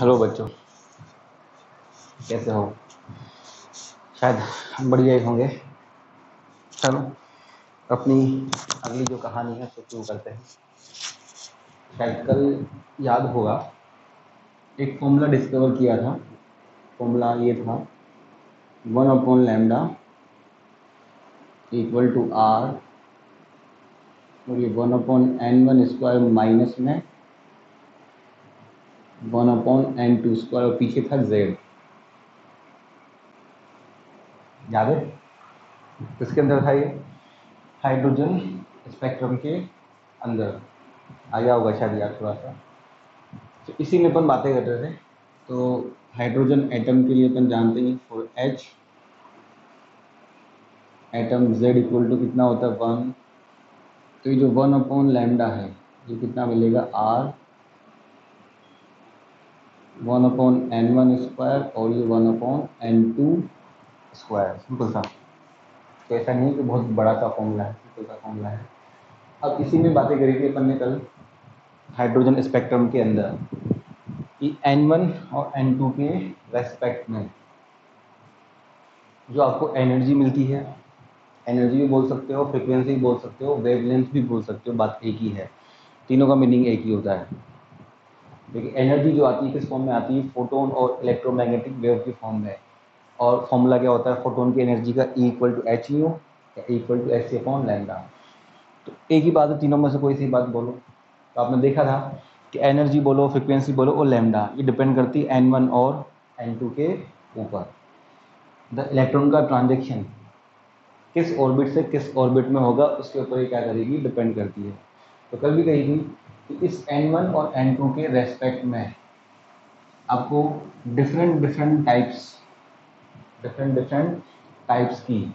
Hello बच्चों। कैसे हो? शायद बढ़िया ही होंगे। चलो, अपनी अगली जो कहानी है उसको शुरू करते हैं। शायद कल याद होगा, एक फॉर्मूला डिस्कवर किया था। फॉर्मूला ये था one upon lambda equal to R और ये one upon N one square minus में one upon N two square और पीछे था जेड। याद है? किसके अंदर था ये हाइड्रोजन स्पेक्ट्रम के अंदर। आ गया होगा शायद याद थोड़ा सा तो इसी में अपन बातें कर रहे थे। तो हाइड्रोजन एटम के लिए अपन जानते हैं for H. Atom Z equal to कितना होता है वन? तो ये जो वन अपॉन लैम्डा है, ये कितना मिलेगा R? One upon N one square और ये one upon N two square. Simple सा। तो ऐसा नहीं कि बहुत बड़ा सा फॉर्मूला है सिंपल सा फॉर्मूला है। अब इसी में बातें करी थी अपन ने कल हाइड्रोजन स्पेक्ट्रम के अंदर कि एन वन और एन टू के रेस्पेक्ट में जो आपको एनर्जी मिलती है एनर्जी भी बोल सकते हो फ्रिक्वेंसी भी बोल सकते हो वेवलेंथ भी बोल सकते हो, बात एक ही है। तीनों का मीनिंग एक ही होता है। देखिए एनर्जी जो आती है, किस फॉर्म में आती है? फोटोन और इलेक्ट्रोमैग्नेटिक वेव की फॉर्म में। और फॉर्मूला क्या होता है? फोटोन की एनर्जी का इक्वल टू एच यू या equal to H C upon lambda तो एक ही बात है, तीनों में से कोई सी बात बोलो। तो आपने देखा था कि एनर्जी बोलो फ्रिक्वेंसी बोलो और लैमडा ये डिपेंड करती है एन वन और एन टू के ऊपर। द इलेक्ट्रॉन का ट्रांजेक्शन किस ऑर्बिट से किस ऑर्बिट में होगा, उसके ऊपर ये क्या करेगी? डिपेंड करती है। तो कल भी कही थी इस N1 और N2 के रेस्पेक्ट में आपको different different types different different types की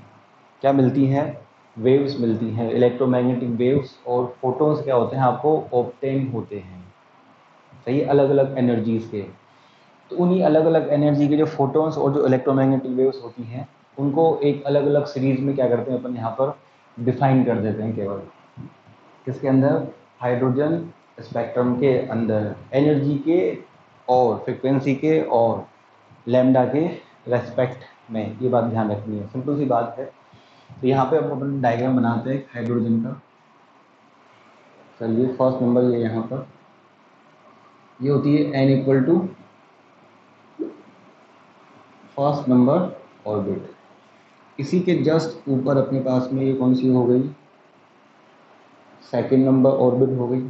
क्या मिलती हैं? वेव्स मिलती हैं। इलेक्ट्रोमैग्नेटिक वेव्स और फोटोन्स क्या होते हैं? आपको ऑप्टेन होते हैं। सही? अलग अलग एनर्जीज के। तो उन्हीं अलग अलग एनर्जी के जो फोटोन्स और जो इलेक्ट्रोमैग्नेटिक वेव्स होती हैं, उनको एक अलग अलग सीरीज़ में क्या करते हैं? अपन यहाँ पर डिफाइन कर देते हैं केवल। किसके अंदर? हाइड्रोजन स्पेक्ट्रम के अंदर एनर्जी के और फ्रिक्वेंसी के और लैम्डा के रेस्पेक्ट में ये बात ध्यान रखनी है। सिंपल सी बात है। तो यहाँ पे हम अपन डायग्राम बनाते हैं हाइड्रोजन का। चलिए फ़र्स्ट नंबर ये यहाँ पर। ये होती है N equal to first number orbit इसी के जस्ट ऊपर अपने पास में ये कौन सी हो गई? सेकंड नंबर ऑर्बिट हो गई।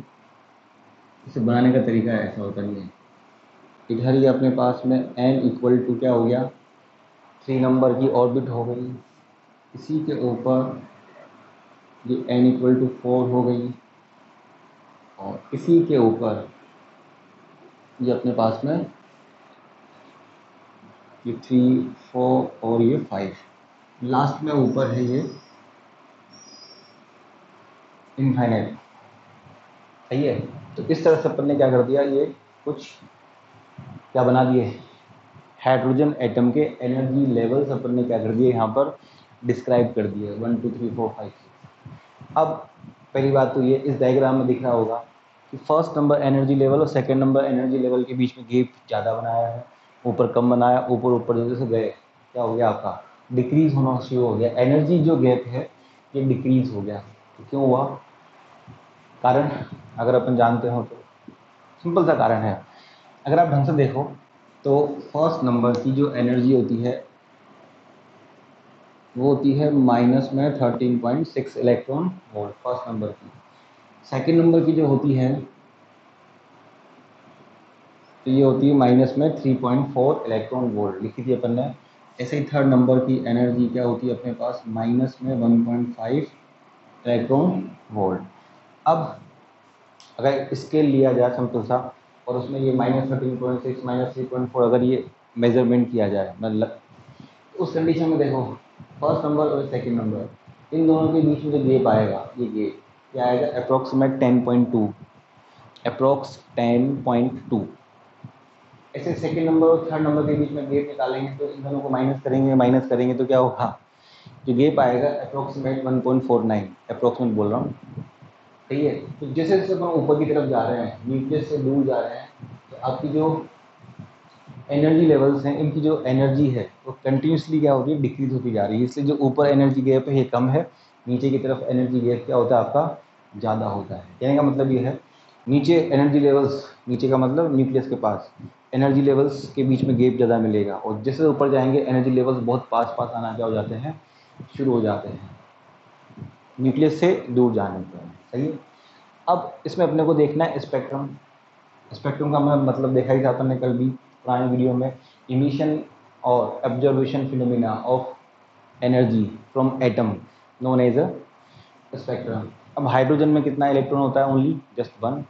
इसे बनाने का तरीका ऐसा होता नहीं है। इधर ही अपने पास में एन इक्वल टू क्या हो गया? थ्री नंबर की ऑर्बिट हो गई। इसी के ऊपर ये एन इक्वल टू फोर हो गई। और इसी के ऊपर ये अपने पास में ये थ्री फोर और ये फाइव लास्ट में ऊपर है ये इनफाइनाइट सही है? तो इस तरह से अपन ने क्या कर दिया, ये कुछ क्या बना दिए? हाइड्रोजन एटम के एनर्जी लेवल्स अपन ने क्या कर दिए, यहाँ पर डिस्क्राइब कर दिए one two three four five अब पहली बात तो ये इस डायग्राम में दिख रहा होगा कि फ़र्स्ट नंबर एनर्जी लेवल और सेकेंड नंबर एनर्जी लेवल के बीच में गेप ज़्यादा बनाया है, ऊपर कम बनाया, ऊपर ऊपर जैसे से गए, क्या हो गया आपका? डिक्रीज होना शुरू हो गया। एनर्जी जो गैप है, ये डिक्रीज हो गया। तो क्यों हुआ? कारण अगर अपन जानते हो तो। सिंपल सा कारण है। अगर आप ढंग से देखो तो फ़र्स्ट नंबर की जो एनर्जी होती है, वो होती है माइनस में thirteen point six electron volt first number की। सेकंड नंबर की जो होती है तो ये होती है माइनस में three point four electron volt लिखी थी अपन ने। ऐसे ही थर्ड नंबर की एनर्जी क्या होती है अपने पास? माइनस में one point five electron volt अब अगर स्केल लिया जाए सिंपल सा, और उसमें ये minus thirteen point six minus three point four अगर ये मेज़रमेंट किया जाए मतलब उस कंडीशन में देखो फ़र्स्ट नंबर और सेकंड नंबर इन दोनों के बीच में जो गेप आएगा, ये गेप क्या आएगा approximate ten point two approx ten point two ऐसे सेकंड नंबर और थर्ड नंबर के बीच में गेप निकालेंगे तो इन दोनों को माइनस करेंगे माइनस करेंगे तो क्या होगा? जो गेप आएगा approximate one point four nine approximate बोल रहा हूँ। सही है? तो जैसे जैसे हम ऊपर की तरफ़ जा रहे हैं न्यूक्लियस से दूर जा रहे हैं तो आपकी जो एनर्जी लेवल्स हैं, इनकी जो एनर्जी है, वो कंटिन्यूसली क्या होती है? डिक्रीज होती जा रही है। इसलिए जो ऊपर एनर्जी गैप है, ये कम है। नीचे की तरफ़ एनर्जी गैप क्या होता है? आपका ज़्यादा होता है। कहने का मतलब ये है, नीचे एनर्जी लेवल्स नीचे का मतलब न्यूक्लियस के पास एनर्जी लेवल्स के बीच में गैप ज़्यादा मिलेगा। और जैसे ऊपर जाएँगे एनर्जी लेवल्स बहुत पास पास आना क्या हो जाते हैं? शुरू हो जाते हैं। न्यूक्लियस से दूर जाने पर। सही? है अब इसमें अपने को देखना है स्पेक्ट्रम स्पेक्ट्रम का मैं मतलब देखा ही था अपने कल भी पुराने वीडियो में. इमिशन और observation phenomena of energy from atom known as a spectrum अब हाइड्रोजन में कितना इलेक्ट्रॉन होता है? ओनली जस्ट वन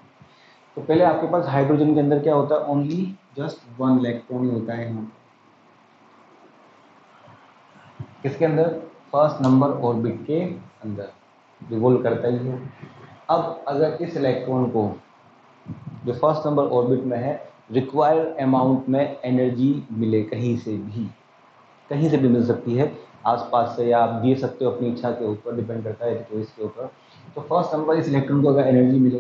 तो पहले आपके पास हाइड्रोजन के अंदर क्या होता है? ओनली जस्ट वन इलेक्ट्रॉन होता है यहाँ किसके अंदर? फ़र्स्ट नंबर ऑर्बिट के अंदर. रिवोल्व करता ही है। अब अगर इस इलेक्ट्रॉन को जो फ़र्स्ट नंबर ऑर्बिट में है रिक्वायर्ड अमाउंट में एनर्जी मिले कहीं से भी, कहीं से भी मिल सकती है। आसपास से या आप दे सकते हो अपनी इच्छा के ऊपर डिपेंड करता है चॉइस के ऊपर। तो फ़र्स्ट नंबर इस इलेक्ट्रॉन को अगर एनर्जी मिले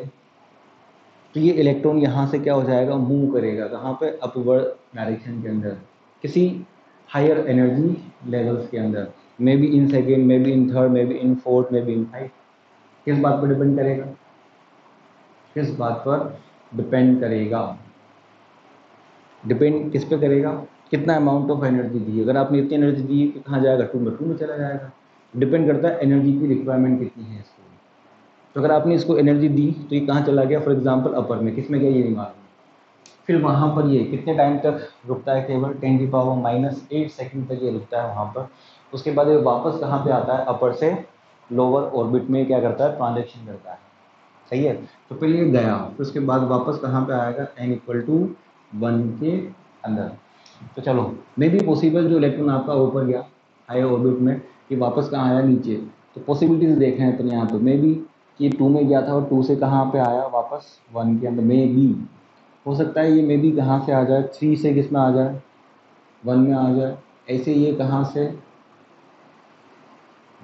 तो ये इलेक्ट्रॉन यहाँ से क्या हो जाएगा? मूव करेगा। कहाँ पे? अपवर्ड डायरेक्शन के अंदर। किसी हायर एनर्जी लेवल्स के अंदर। May be in second may be in third may be in fourth may be in five किस बात पर डिपेंड करेगा? किस बात पर डिपेंड करेगा? डिपेंड किस पे करेगा? कितना अमाउंट ऑफ़ एनर्जी दी अगर आपने इतनी एनर्जी दी तो कहाँ जाएगा? टू में टू में चला जाएगा। डिपेंड करता है एनर्जी की रिक्वायरमेंट कितनी है इसको। तो अगर आपने इसको एनर्जी दी तो ये कहाँ चला गया? फॉर एग्ज़ाम्पल अपर में। किसमें गया? ये नहीं फिर वहाँ पर ये, कितने टाइम तक रुकता है केवल टेन की पावर माइनस एट सेकेंड तक ये रुकता है वहाँ पर। उसके बाद ये वापस कहाँ पे आता है? अपर से लोअर ऑर्बिट में क्या करता है? ट्रांजेक्शन करता है। सही है? तो पहले ये गया। फिर उसके बाद वापस कहाँ पे आएगा? एन इक्वल टू वन के अंदर। तो चलो मे बी पॉसिबल जो इलेक्ट्रॉन आपका ऊपर गया हाई ऑर्बिट में, ये वापस कहाँ आया? नीचे। तो पॉसिबिलिटीज देखें अपने यहाँ पे। मे बी कि टू में गया था और टू से कहाँ पे आया वापस? वन के अंदर। मे बी हो सकता है ये मे बी कहाँ से आ जाए? थ्री से किसमें आ जाए? वन में आ जाए। ऐसे ये कहाँ से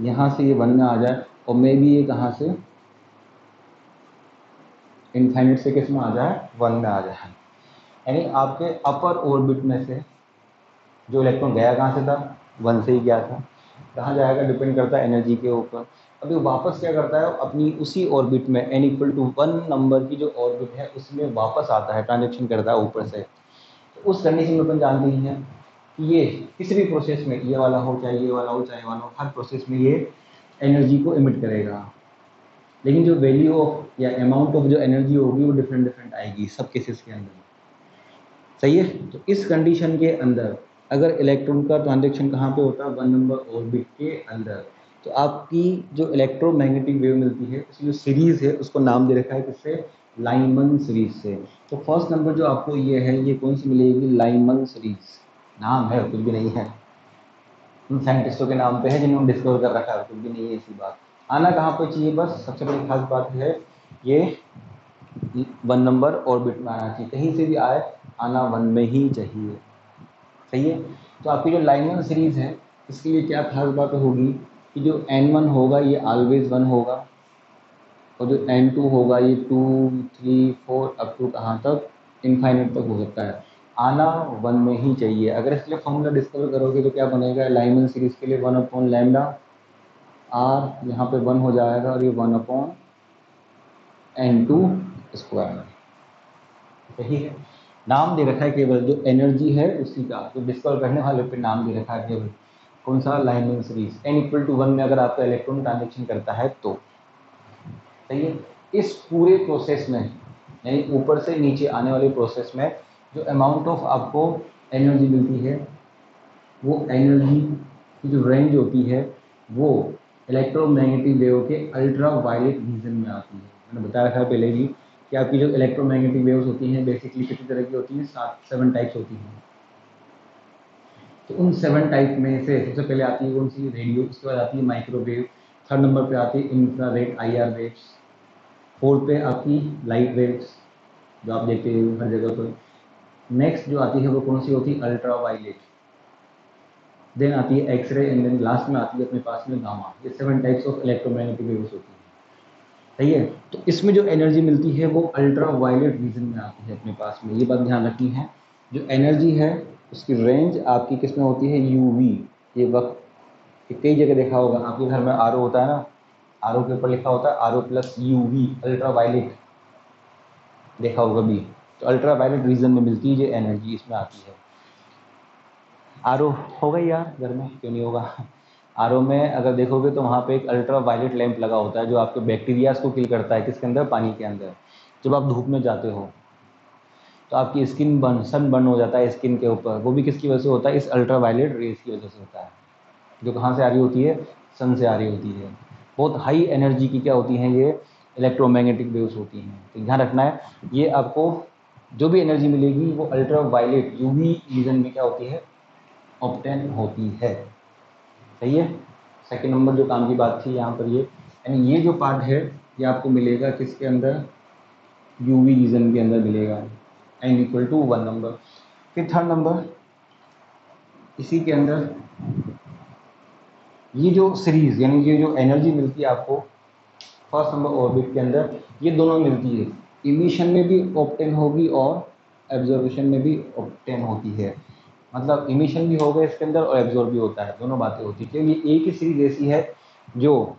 यहाँ से ये वन में आ जाए और मे बी ये कहाँ से? इनफाइनिट से किसमें आ जाए? वन में आ जाए। यानी आपके अपर ऑर्बिट में से जो इलेक्ट्रॉन गया कहाँ से था? वन से ही गया था। कहाँ जाएगा? डिपेंड करता है एनर्जी के ऊपर। अभी वापस क्या करता है? अपनी उसी ऑर्बिट में n equal to one number की जो ऑर्बिट है, उसमें वापस आता है ट्रांजेक्शन करता है ऊपर से। तो उस कंडीशन में अपन जानते ही हैं ये, किसी भी प्रोसेस में, ये वाला हो चाहे ये वाला हो, चाहे वाला हो हर प्रोसेस में ये एनर्जी को इमिट करेगा। लेकिन जो वैल्यू ऑफ़ या अमाउंट ऑफ़ जो एनर्जी होगी, वो डिफरेंट डिफरेंट आएगी, सब केसेस के अंदर। सही है? तो इस कंडीशन के अंदर, अगर इलेक्ट्रॉन का ट्रांजेक्शन कहाँ पे होता है? वन नंबर ऑर्बिट के अंदर। तो आपकी जो इलेक्ट्रोमैग्नेटिक वेव मिलती है, उसकी जो सीरीज़ है, उसको नाम दे रखा है किससे? लाइमन सीरीज़ से। तो फ़र्स्ट नंबर जो आपको ये है, ये कौन सी मिलेगी? लाइमन सीरीज़ नाम है, कुछ भी नहीं है। उन साइंटिस्टों के नाम पे है जिन्होंने डिस्कवर कर रखा है, कुछ भी नहीं है ऐसी बात। आना कहाँ पे चाहिए बस? सबसे बड़ी खास बात है, ये वन नंबर ऑर्बिट में आना चाहिए। कहीं से भी आए, आना वन में ही चाहिए। सही है? तो आपकी जो लाइमन सीरीज़ है, इसके लिए क्या खास बात होगी कि जो एन वन होगा, ये ऑलवेज वन होगा। और जो एन टू होगा, ये two three four up to कहाँ तक? इनफाइनेट तक हो सकता है। आना वन में ही चाहिए। अगर इसलिए फॉर्मूला डिस्कवर करोगे तो क्या बनेगा? लाइमन सीरीज़ के लिए वन अपॉन लैमडा आर यहाँ पे वन हो जाएगा और ये one upon n two square सही है। नाम दे रखा है केवल, जो एनर्जी है उसी का। जो डिस्कवर करने वाले पे नाम दे रखा है केवल। कौन सा? Lyman series n equal to one में अगर आपका इलेक्ट्रॉन ट्रांजेक्शन करता है तो। सही है। इस पूरे प्रोसेस में, यानी ऊपर से नीचे आने वाले प्रोसेस में जो अमाउंट ऑफ़ आपको एनर्जी मिलती है, वो एनर्जी की जो रेंज होती है, वो इलेक्ट्रोमैग्नेटिक वेव के अल्ट्रा वायलेट रीजन में आती है। मैंने बताया था पहले भी कि आपकी जो इलेक्ट्रोमैग्नेटिक वेव्स होती हैं बेसिकली कितनी तरह की होती हैं, सात सेवन टाइप्स होती हैं। तो उन सेवन टाइप में से सबसे पहले आती है कौन सी? रेडियो उसके बाद आती है माइक्रोवेव थर्ड नंबर पे आती है infra red I R waves fourth पे आपकी लाइट वेव्स जो आप देखते हो हर जगह पर। नेक्स्ट जो आती है वो कौन सी होती है? अल्ट्रा वायलेट देन आती है एक्सरे एंड देन लास्ट में आती है अपने पास में गामा ये seven types of electromagnetic waves होती है। सही है? तो इसमें जो एनर्जी मिलती है वो अल्ट्रा वायलेट रीजन में आती है अपने पास में। ये बात ध्यान रखनी है। जो एनर्जी है, उसकी रेंज आपकी किसमें होती है? यू वी ये वक्त कई जगह देखा होगा। आपके घर में आरओ होता है ना? आरओ के ऊपर लिखा होता है R O plus U V ultra violet देखा होगा भी। तो अल्ट्रा वायलेट रीजन में मिलती है, ये एनर्जी इसमें आती है। आर होगा यार, घर में क्यों नहीं होगा? आर में अगर देखोगे तो वहाँ पे एक अल्ट्रा वायलेट लैंप लगा होता है, जो आपके बैक्टीरियाज को किल करता है, किसके अंदर? पानी के अंदर। जब आप धूप में जाते हो तो आपकी स्किन बर्न सन बर्न हो जाता है स्किन के ऊपर। वो भी किसकी वजह से होता है? इस अल्ट्रा वायलेट रेज की वजह से होता है। जो कहाँ से आ रही होती है? सन से आ रही होती है। बहुत हाई एनर्जी की क्या होती हैं, ये इलेक्ट्रोमैग्नेटिक वेव्स होती हैं। तो ध्यान रखना है, ये आपको जो भी एनर्जी मिलेगी वो अल्ट्रा वायलेट यूवी रीजन में क्या होती है ऑप्टेन होती है। सही है? सेकेंड नंबर जो काम की बात थी यहाँ पर ये, यानी ये जो पार्ट है, ये आपको मिलेगा किसके अंदर? यूवी रीजन के अंदर मिलेगा। N equal to one number फिर थर्ड नंबर इसी के अंदर ये जो सीरीज़ यानी ये जो एनर्जी मिलती है आपको फ़र्स्ट नंबर ऑर्बिट के अंदर, ये दोनों मिलती है। इमिशन में भी ऑप्टेन होगी और एब्जॉर्वेशन में भी ऑप्टेन होती है। मतलब इमिशन भी होगा इसके अंदर और एब्जॉर्ब भी होता है, दोनों बातें होती है। क्योंकि एक ही सीरीज़ ऐसी है जो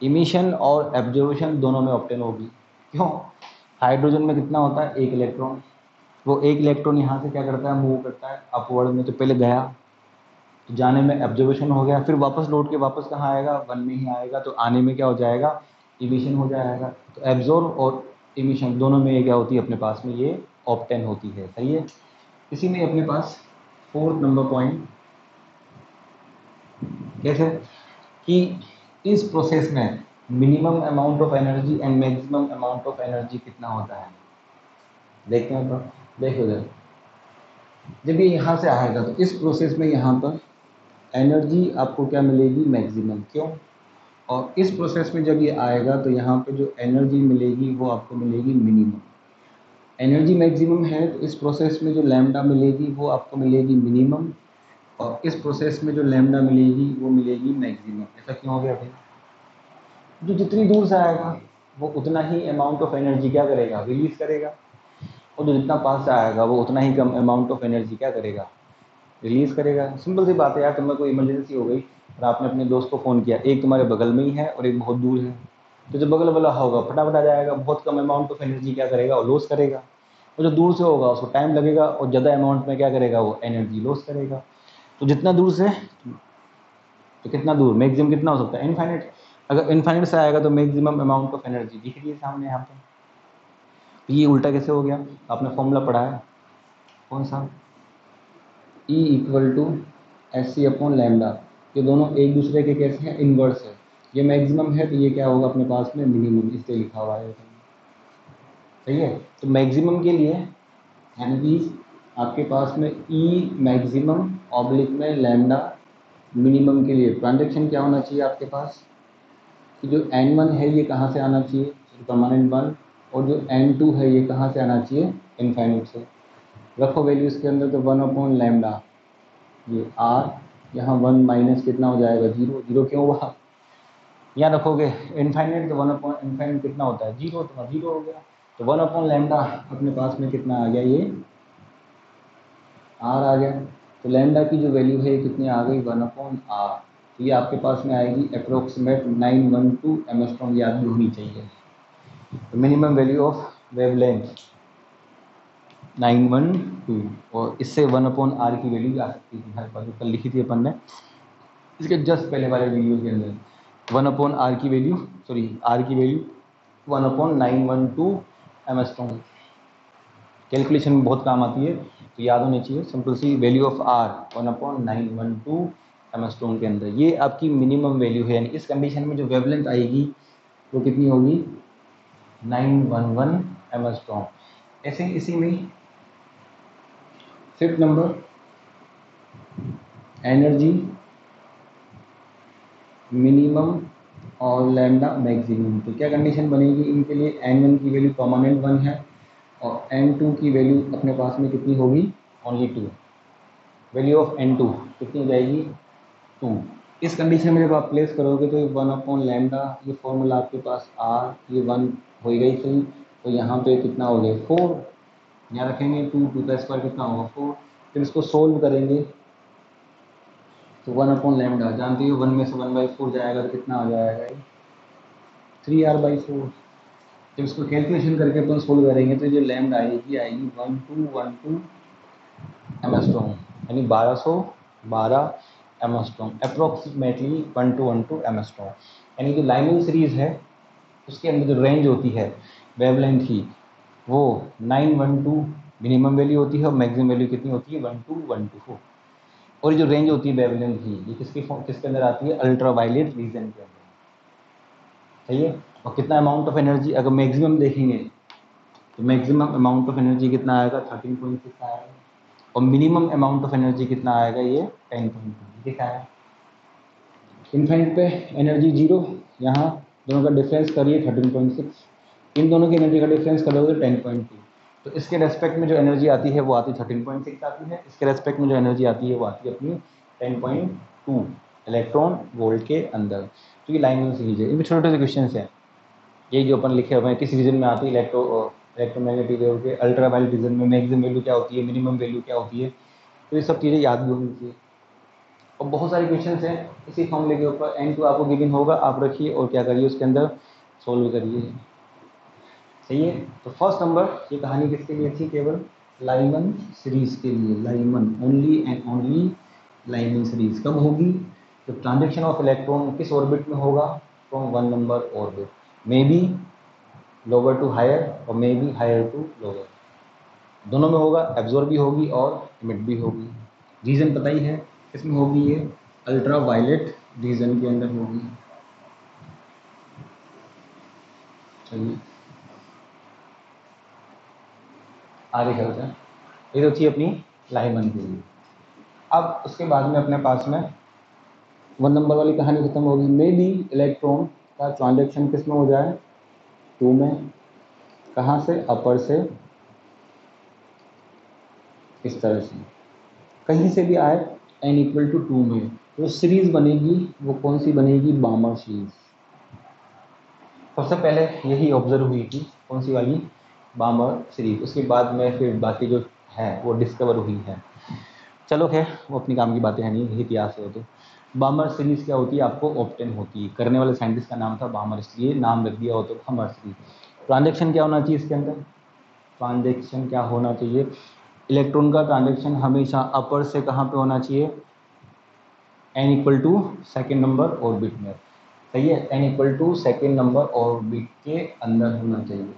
इमिशन और एब्जॉर्वेशन दोनों में ऑप्टेन होगी। क्यों? हाइड्रोजन में कितना होता है? एक इलेक्ट्रॉन वो एक इलेक्ट्रॉन यहाँ से क्या करता है? मूव करता है अपवर्ड में तो पहले गया तो जाने में एब्जर्वेशन हो गया, फिर वापस लौट के वापस कहाँ आएगा? वन में ही आएगा तो आने में क्या हो जाएगा? इमिशन हो जाएगा। तो एब्जॉर्व और इमिशन दोनों में क्या होती है अपने पास में? ये ऑप्टेन होती है, सही है? इसी में अपने पास फोर्थ नंबर पॉइंट कैसे कि इस प्रोसेस में minimum amount of energy and maximum amount of energy कितना होता है? देखते हैं तो देखो देखो जब ये यहाँ से आएगा तो इस प्रोसेस में यहाँ पर एनर्जी आपको क्या मिलेगी? मैक्सिमम क्यों? और इस प्रोसेस में जब ये आएगा तो यहाँ पे जो एनर्जी मिलेगी, वो आपको मिलेगी मिनिमम एनर्जी मैक्सिमम है तो इस प्रोसेस में जो लैम्डा मिलेगी, वो आपको मिलेगी मिनिमम और इस प्रोसेस में जो लैम्डा मिलेगी, वो मिलेगी मैक्सिमम ऐसा क्यों हो गया भाई? जो जितनी दूर से आएगा, वो उतना ही अमाउंट ऑफ़ एनर्जी क्या करेगा? रिलीज़ करेगा। और जो जितना पास से आएगा, वो उतना ही कम अमाउंट ऑफ़ एनर्जी क्या करेगा? रिलीज़ करेगा। सिंपल सी बात है यार तुम्हें कोई इमरजेंसी हो गई। और आपने अपने दोस्त को फ़ोन किया, एक तुम्हारे बगल में ही है और एक बहुत दूर है। तो जो बगल वाला होगा, फटाफट आ जाएगा, बहुत कम अमाउंट ऑफ़ एनर्जी क्या करेगा? और लॉस करेगा। और जो दूर से होगा, उसको टाइम लगेगा और ज़्यादा अमाउंट में क्या करेगा? वो एनर्जी लॉस करेगा। तो जितना दूर से तो कितना दूर? मैक्सिमम कितना हो सकता है? इनफाइनेट अगर इनफाइनेट से आएगा तो मैक्सिमम अमाउंट ऑफ़ एनर्जी दिख रही है सामने यहाँ पर तो ये उल्टा कैसे हो गया? आपने फॉर्मूला पढ़ा है। कौन सा? E equal to S C upon lambda ये दोनों एक दूसरे के कैसे हैं इनवर्स है। ये मैक्सिमम है तो ये क्या होगा अपने पास में? मिनिमम इसलिए लिखा हुआ है सही है? तो मैक्सिमम के लिए, यानी कि आपके पास में ई मैक्सिमम ऑब्लिक में लैमडा मिनिमम के लिए ट्रांजेक्शन क्या होना चाहिए आपके पास? कि जो एन वन है ये कहाँ से आना चाहिए? परमानेंट वन और जो एन टू है ये कहाँ से आना चाहिए? इनफाइनिट से। रखो वैल्यू इसके अंदर तो वन अपॉन लैमडा ये आर यहाँ वन माइनस कितना हो जाएगा? ज़ीरो ज़ीरो क्यों हुआ? यहाँ रखोगे इनफाइनेट तो वन अपॉन इनफाइनेट कितना होता है? ज़ीरो तो ज़ीरो हो गया। तो वन अपॉन लैमडा अपने पास में कितना आ गया ये? आर आ गया। तो लैमडा की जो वैल्यू है कितनी आ गई? वन अपॉन आर तो ये आपके पास में आएगी approximate nine one two angstrom याद होनी चाहिए। तो minimum value of wavelength nine one two, और इससे वन अपॉन आर की वैल्यू आ सकती है हमारे पास कल लिखी थी अपन ने। इसके जस्ट पहले वाले वीडियो के अंदर, वन अपॉन आर की वैल्यू सॉरी आर की value, one upon nine one two M S calculation में बहुत काम आती है तो याद होनी चाहिए, simple C value of R, one upon nine one two M S के अंदर। ये आपकी मिनिमम वैल्यू है, यानी इस कंडीशन में जो वेवलेंथ आएगी, वो कितनी होगी? Nine one one M S ऐसे इसी में फिफ्थ नंबर एनर्जी मिनिमम और लैम्डा मैक्सिमम तो क्या कंडीशन बनेगी इनके लिए? एन वन की वैल्यू परमानेंट वन है और एन टू की वैल्यू अपने पास में कितनी होगी? Only two value of n two कितनी हो जाएगी? टू इस कंडीशन में जब आप प्लेस करोगे तो ये वन अपॉन लैम्डा ये फॉर्मूला आपके पास आर ये वन हो गई सही तो यहाँ पे कितना हो गया? फोर यहाँ रखेंगे टू टू का स्क्वायर कितना होगा? फोर फिर इसको सोल्व करेंगे। तो वन अपॉन लेमडा जानते हो? वन में से वन बाई फोर जाएगा तो कितना आ जाएगा? ये थ्री आर बाई फोर जब इसको कैलकुलेशन करके अपन सोल्व करेंगे तो जो लैम्ड आएगी आएगी one two one two angstrom यानी बारह सौ बारह angstrom approximately one two one two angstrom यानी जो लाइनिंग सीरीज़ है, उसके अंदर जो रेंज होती है वेवलेंथ की वो nine one two minimum value होती है और मैक्सिमम वैल्यू कितनी होती है? One two one two four और जो रेंज होती है वेवलेंथ की, ये किसके किसके अंदर आती है? अल्ट्रा वायलेट रीजन के अंदर। सही है? और कितना अमाउंट ऑफ़ एनर्जी अगर मैक्सिमम देखेंगे तो मैक्सिमम अमाउंट ऑफ़ एनर्जी कितना आएगा? थर्टीन पॉइंट सिक्स आएगा। और मिनिमम अमाउंट ऑफ़ एनर्जी कितना आएगा? ये टेन पॉइंट टू दिखा है? इन्फाइनिट पे एनर्जी ज़ीरो यहाँ दोनों का डिफरेंस करिए थर्टीन पॉइंट सिक्स इन दोनों की एनर्जी का डिफरेंस करोगे टेन पॉइंट टू तो इसके रेस्पेक्ट में जो एनर्जी आती है, वो आती है थर्टीन पॉइंट सिक्स आती है। इसके रेस्पेक्ट में जो एनर्जी आती है, वो आती है अपनी ten point two electron volt के अंदर। तो ये लाइन सीरीज़ है। इनमें छोटे छोटे क्वेश्चन हैं। ये जो अपन लिखे हुए हैं, किस रीजन में आती है इलेक्ट्रो इलेक्ट्रोमैग्नेटिक वेव के अल्ट्रा वाइल्ड रीजन में मैक्सिमम वैल्यू क्या होती है मिनिमम वैल्यू क्या होती है? तो ये सब चीज़ें याद भी होनी चाहिए। और बहुत सारे क्वेश्चन हैं। इसी फॉर्मूले के ऊपर। एन टू आपको गिवन होगा। आप रखिए और क्या करिए उसके अंदर सोल्व करिए। सही है? तो फ़र्स्ट नंबर ये कहानी किसके लिए थी केवल? लाइमन सीरीज़ के लिए। Lyman only and only Lyman series कब होगी? जब ट्रांजेक्शन ऑफ़ इलेक्ट्रॉन किस ऑर्बिट में होगा? From one number orbit may be lower to higher और may be higher to lower दोनों में होगा एब्जॉर्ब भी होगी और इमिट भी होगी। रीज़न पता ही है किसमें होगी ये? अल्ट्रा वायलेट रीजन के अंदर होगी। चलिए। आगे चलते हैं। ये तो थी अपनी लाइमन के लिए अब उसके बाद में अपने पास में वन नंबर वाली कहानी खत्म होगी। मे बी इलेक्ट्रॉन का ट्रांजेक्शन किसमें हो जाए? टू में। कहाँ से? अपर से। इस तरह से। कहीं से भी आए एन इक्वल टू टू में। जो तो सीरीज़ बनेगी, वो कौन सी बनेगी? बामर सीरीज़ सबसे पहले यही ऑब्ज़र्व हुई थी, कौन सी वाली? बामर सीरीज़ उसके बाद में फिर बाकी जो है, वो डिस्कवर हुई है। चलो खैर, वो अपनी काम की बातें हैं नहीं इतिहास है तो। बामर सीरीज़ क्या होती है? आपको ऑप्टेन होती है। करने वाले साइंटिस्ट का नाम था बामर, इसलिए नाम रख दिया हो तो हमर सीरीज़ ट्रांजेक्शन क्या होना चाहिए इसके अंदर? ट्रांजेक्शन क्या होना चाहिए? इलेक्ट्रॉन का ट्रांजेक्शन हमेशा अपर से कहाँ पे होना चाहिए? N equal to second number orbit में। सही है? N equal to second number orbit के अंदर होना चाहिए।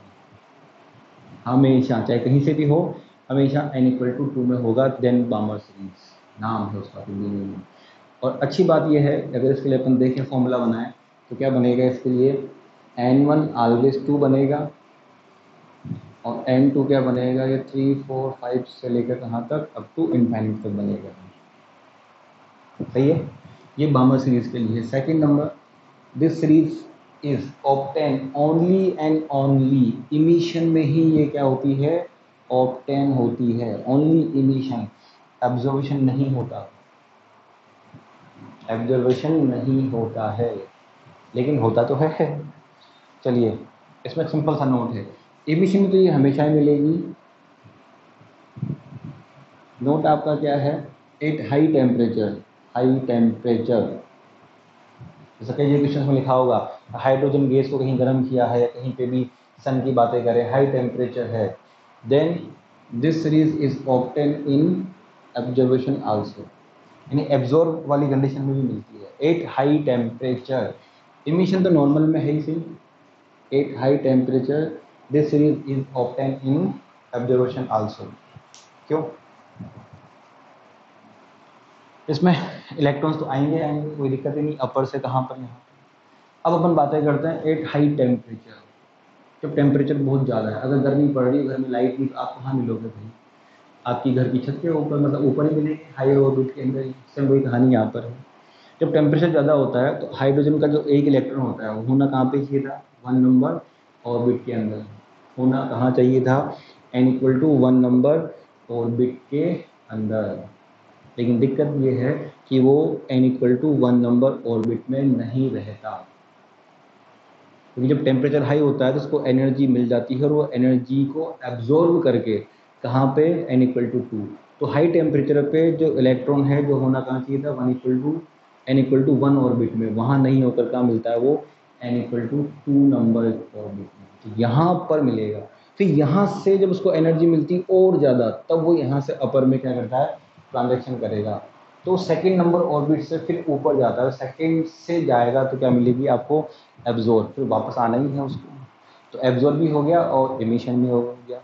हमेशा, चाहे कहीं से भी हो, हमेशा एन इक्वल टू टू में होगा देन बामर सीरीज़ नाम है उसका हिंदी में और अच्छी बात यह है, अगर इसके लिए अपन देखें फॉर्मूला बनाएँ तो क्या बनेगा इसके लिए? एन वन आलवेज टू बनेगा, और एन टू क्या बनेगा? ये थ्री फोर फाइव से लेकर कहाँ तक? अब टू इनफाइनिट तक बनेगा। सही है? ये बामर सीरीज़ के लिए second number this series is obtain only and only emission में ही ये क्या होती है? ऑप्टेन होती है. ओनली इमिशन ऑब्जर्वेशन नहीं होता. एब्जर्वेशन नहीं होता है. लेकिन होता तो है. चलिए, इसमें सिंपल सा नोट है. एमिशन तो ये हमेशा ही मिलेगी. नोट आपका क्या है? At high temperature high temperature जैसा कई क्वेश्चन में लिखा होगा. हाइड्रोजन गैस को कहीं गर्म किया है या कहीं पे भी सन की बातें करें हाई टेम्परेचर है then this series is obtain in observation also यानी एब्जॉर्ब वाली कंडीशन में भी मिलती है। एट हाई टेम्परेचर इमिशन तो नॉर्मल में है ही सही at high temperature this series is obtain in observation also क्यों? इसमें इलेक्ट्रॉन्स तो आएँगे आएँगे, कोई दिक्कत ही नहीं अपर से कहाँ पर यहाँ अब अपन बातें करते हैं एट हाई टेम्परेचर जब टेम्परेचर बहुत ज़्यादा है, अगर गर्मी पड़ रही है, घर में लाइट नहीं आप कहाँ मिलोगे भाई? आपकी घर की छत के ऊपर मतलब ऊपर ही मिलेगी हाई ऑर्बिट के अंदर ही। सेम वही कहानी यहाँ पर है। जब टेम्परेचर ज़्यादा होता है तो हाइड्रोजन का जो एक इलेक्ट्रॉन होता है, वो होना कहाँ पे चाहिए था? वन नंबर ऑर्बिट के अंदर। होना कहाँ चाहिए था? N equal to one number orbit के अंदर। लेकिन दिक्कत ये है कि वो n equal to one number orbit में नहीं रहता। क्योंकि जब टेम्परेचर हाई होता है तो उसको एनर्जी मिल जाती है और वो एनर्जी को एब्जॉर्व करके कहाँ पे? एन इक्वल टू टू तो हाई टेम्परेचर पे जो इलेक्ट्रॉन है, जो होना कहाँ चाहिए था? One equal to n equal to one orbit में। वहाँ नहीं होकर कहाँ मिलता है वो? N equal to two number orbit में। तो यहाँ पर मिलेगा। फिर यहाँ से जब उसको एनर्जी मिलती और ज़्यादा, तब वो यहाँ से अपर में क्या करता है? ट्रांजेक्शन करेगा। तो सेकेंड नंबर ऑर्बिट से फिर ऊपर जाता है। सेकेंड से जाएगा तो क्या मिलेगी आपको? एब्जॉर्ब फिर वापस आना ही है उसको। तो एब्जॉर्ब भी हो गया और एमिशन भी हो गया।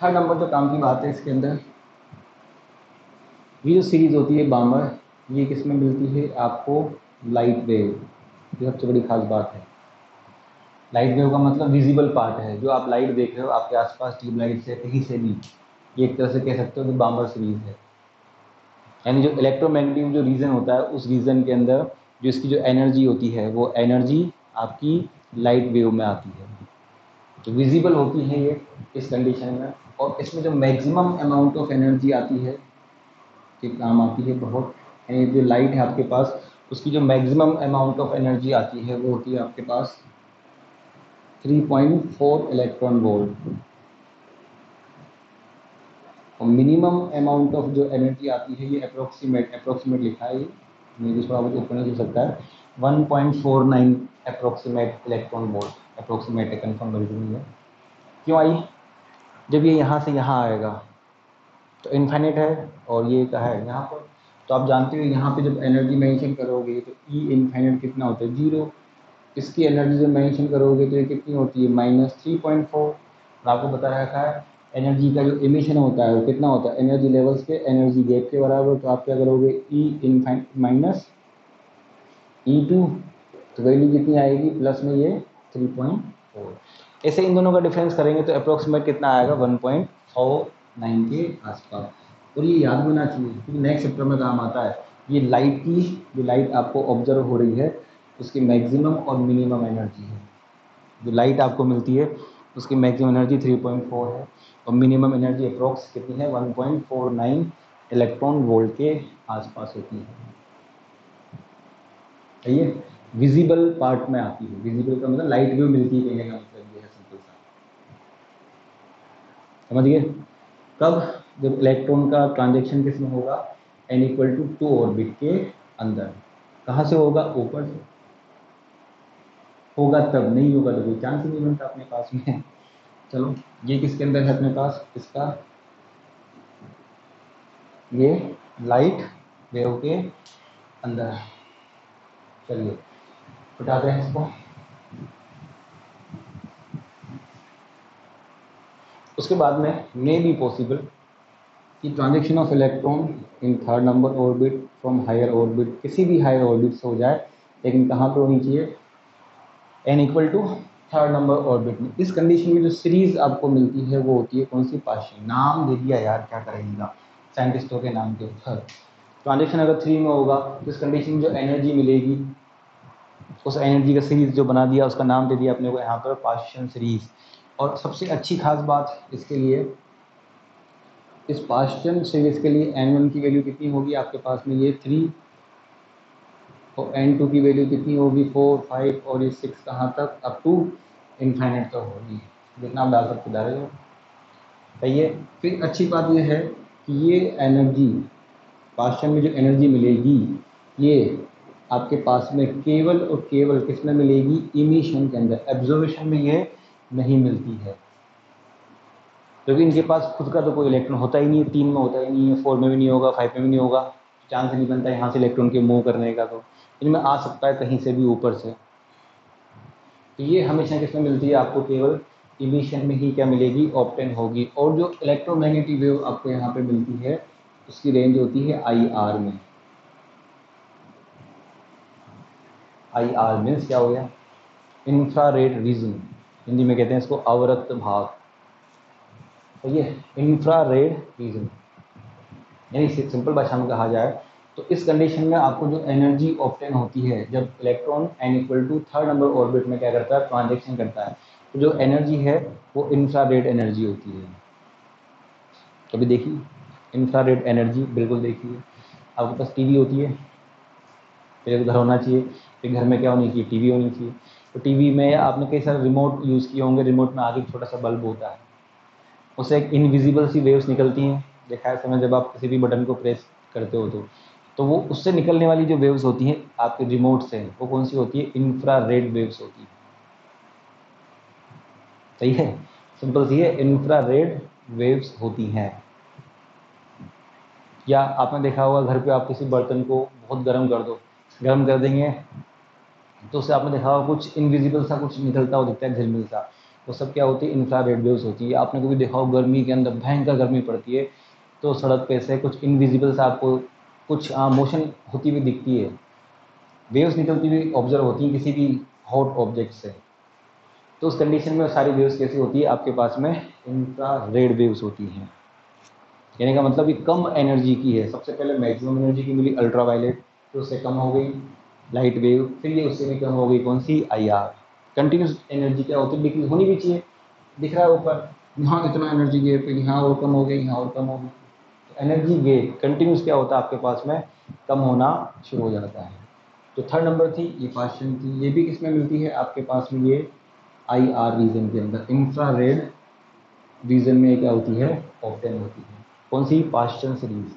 थर्ड नंबर जो काम की बात है इसके अंदर, ये जो सीरीज़ होती है बामर, ये किसमें मिलती है? आपको लाइट वेव ये सबसे बड़ी खास बात है। लाइट वेव का मतलब विजिबल पार्ट है। जो आप लाइट देख रहे हो, आपके आसपास ट्यूबलाइट से, कहीं से भी, ये एक तरह से कह सकते हो कि बामर सीरीज़ है। यानी जो इलेक्ट्रोमैग्नेटिक जो रीजन होता है, उस रीजन के अंदर जो इसकी जो एनर्जी होती है, वो एनर्जी आपकी लाइट वेव में आती है। तो विजिबल होती है ये इस कंडीशन में और इसमें जो मैक्सिमम अमाउंट ऑफ़ एनर्जी आती है, कि काम आती है बहुत, यानी जो लाइट है आपके पास, उसकी जो मैक्सिमम अमाउंट ऑफ़ एनर्जी आती है, वो होती है आपके पास 3.4 इलेक्ट्रॉन वोल्ट और मिनिमम अमाउंट ऑफ़ जो एनर्जी आती है, ये अप्रोक्सीमेट अप्रोक्सीमेट लिखा है ये। मेरी थोड़ा बहुत नहीं हो सकता है। 1.49 अप्रोक्सीमेट इलेक्ट्रॉन वोल्ट अप्रोक्सीमेट है कन्फर्म वर्जन नहीं है। क्यों आई? जब ये यहाँ से यहाँ आएगा तो इन्फाइनेट है और ये क्या है यहाँ पर। तो आप जानते हो यहाँ पे जब एनर्जी मेंशन करोगे तो ई इन्फाइनेट कितना होता है? ज़ीरो इसकी एनर्जी जब मेंशन करोगे तो ये कितनी होती है? माइनस थ्री पॉइंट फोर आपको बता रखा है एनर्जी का जो इमिशन होता है, वो कितना होता है? एनर्जी लेवल्स के एनर्जी गैप के बराबर तो आप क्या करोगे? E in minus E two तो वैल्यू कितनी आएगी? प्लस में ये थ्री पॉइंट फोर ऐसे इन दोनों का डिफरेंस करेंगे तो अप्रोक्सीमेट कितना आएगा? वन पॉइंट फोर नाइन के आसपास. और ये याद होना चाहिए, क्योंकि नेक्स्ट चैप्टर में काम आता है। ये लाइट की जो लाइट आपको ऑब्ज़र्व हो रही है, उसकी मैक्सिमम और मिनिमम एनर्जी है। जो लाइट आपको मिलती है, उसकी मैक्सिमम एनर्जी 3.4 है। और मिनिमम एनर्जी अप्रोक्स कितनी है? 1.49 इलेक्ट्रॉन वोल्ट के आसपास होती है। है विजिबल पार्ट में आती है। विजिबल का मतलब लाइट व्यू मिलती है कहने का मतलब ये है सिंपल सा। समझिए कब? जब इलेक्ट्रॉन का ट्रांजेक्शन किसमें होगा? N equal to two orbit के अंदर। कहाँ से होगा? ऊपर से। होगा तब, नहीं होगा तो कोई चांस ही नहीं बनता अपने पास में। चलो, ये किसके अंदर है अपने पास? इसका ये लाइट वेव के अंदर चलिए, उठाते हैं इसको। उसके बाद में मे बी पॉसिबल कि transaction of electron in third number orbit from higher orbit किसी भी हायर ऑर्बिट से हो जाए, लेकिन कहाँ पर होनी चाहिए? N equal to third number orbit में। इस कंडीशन में जो सीरीज़ आपको मिलती है, वो होती है कौन सी? पार्शियल। नाम दे दिया यार, क्या करेगा? साइंटिस्टों के नाम के ऊपर ट्रांजेक्शन अगर थ्री में होगा तो इस कंडीशन में जो एनर्जी मिलेगी, उस एनर्जी का सीरीज़ जो बना दिया, उसका नाम दे दिया अपने को यहाँ पर पार्शियल सीरीज़ और सबसे अच्छी खास बात इसके लिए, इस पार्शियल सीरीज़ के लिए एन की वैल्यू कितनी होगी आपके पास में? ये थ्री और एन टू की वैल्यू कितनी होगी? फोर फाइव और ये सिक्स कहाँ तक? अप टू इनफाइनेट तक होगी। जितना आप डाल सकते डाले सही है? फिर अच्छी बात यह है कि ये एनर्जी पार्शियल में जो एनर्जी मिलेगी, ये आपके पास में केवल और केवल किसमें मिलेगी? इमिशन के अंदर। एब्जॉर्वेशन में ये नहीं मिलती है। क्योंकि इनके पास खुद का तो कोई इलेक्ट्रॉन होता ही नहीं है। तीन में होता ही नहीं है फोर में भी नहीं होगा फाइव में भी नहीं होगा। चांस नहीं बनता है यहाँ से इलेक्ट्रॉन के मूव करने का तो। इनमें आ सकता है कहीं से भी ऊपर से। तो ये हमेशा किसमें मिलती है? आपको केवल इमिशन में ही क्या मिलेगी? ऑप्टेन होगी। और जो इलेक्ट्रोमैग्नेटिक वेव आपको यहाँ पे मिलती है, उसकी रेंज होती है आई आर में। आई आर मीन्स क्या हो गया? इंफ्रा रेड रीजन हिंदी में कहते हैं इसको अवरक्त भाग। तो ये इंफ्रा रेड रीजन यानी सिंपल भाषा में कहा जाए तो इस कंडीशन में आपको जो एनर्जी ऑप्टेन होती है, जब electron n equal to third number orbit में क्या करता है? ट्रांजेक्शन करता है। तो जो एनर्जी है, वो इंफ्रारेड एनर्जी होती है। कभी देखिए इंफ्रारेड एनर्जी बिल्कुल देखिए आपके पास टीवी होती है। फिर घर होना चाहिए। फिर घर में क्या होनी चाहिए? टीवी होनी चाहिए। तो टीवी में आपने कई सारे रिमोट यूज़ किए होंगे। रिमोट में आगे छोटा सा बल्ब होता है। उससे एक इनविजिबल सी वेव्स निकलती हैं। देखा है समय जब आप किसी भी बटन को प्रेस करते हो तो। तो वो उससे निकलने वाली जो वेव्स होती हैं, आपके रिमोट से, वो कौन सी होती है? इंफ्रा रेड वेव्स होती है। सही है? सिंपल सी है इंफ्रा रेड वेव्स होती हैं। या आपने देखा होगा, घर पे आप किसी बर्तन को बहुत गर्म कर दो, गर्म कर देंगे तो उससे आपने देखा होगा, कुछ इनविजिबल सा, कुछ निकलता हुआ दिखता है, झिलमिल सा। वो सब क्या होती है? इंफ्रा रेड वेव्स होती है। आपने कभी देखा हो, गर्मी के अंदर, भयंकर गर्मी पड़ती है तो सड़क पे से कुछ इनविजिबल सा आपको कुछ मोशन होती हुई दिखती है। वेव्स निकलती हुई ऑब्ज़र्व होती हैं किसी भी हॉट ऑब्जेक्ट से। तो उस कंडीशन में सारी वेव्स कैसी होती है? आपके पास में इंफ्रा रेड वेव्स होती हैं। यानी का मतलब ये कम एनर्जी की है। सबसे पहले मैक्सिमम एनर्जी की मिली अल्ट्रा वायलेट फिर उससे कम हो गई लाइट वेव फिर ये उससे भी कम हो गई कौन सी? आई आर कंटिन्यूस एनर्जी क्या होती है? डिक्रीज होनी भी चाहिए। दिख रहा है ऊपर, यहाँ इतना एनर्जी गे फिर यहाँ और कम हो गई, यहाँ और कम हो गई। एनर्जी गे कंटिन्यूस क्या होता है आपके पास में? कम होना शुरू हो जाता है। तो थर्ड नंबर थी, ये क्वेश्चन थी। ये भी किसमें मिलती है? आपके पास में ये आई आर रीजन के अंदर इंफ्रा रेड रीजन में क्या होती है? ऑप्टेन होती है। कौन सी? पास्चन सीरीज़